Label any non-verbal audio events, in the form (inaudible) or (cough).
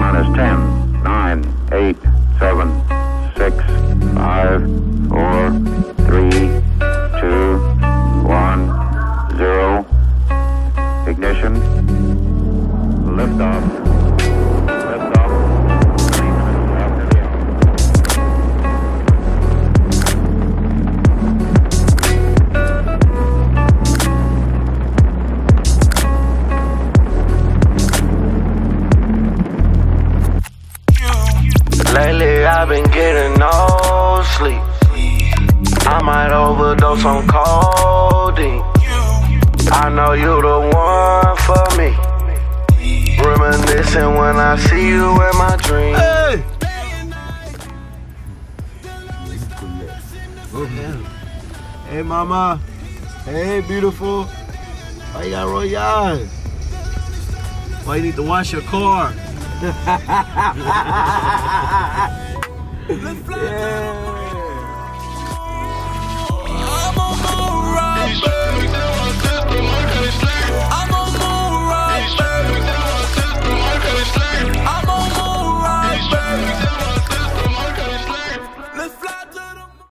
minus 10, 9, 8, 7, 6, 5, 4, 3, 2, 1, 0. Ignition. Liftoff. Lately I've been getting no sleep. I might overdose on codeine. I know you the one for me. Reminiscing when I see you in my dreams. Hey! Hey, mama. Hey, beautiful. Why you got roll your eyes? Why you need to wash your car? (laughs) yeah.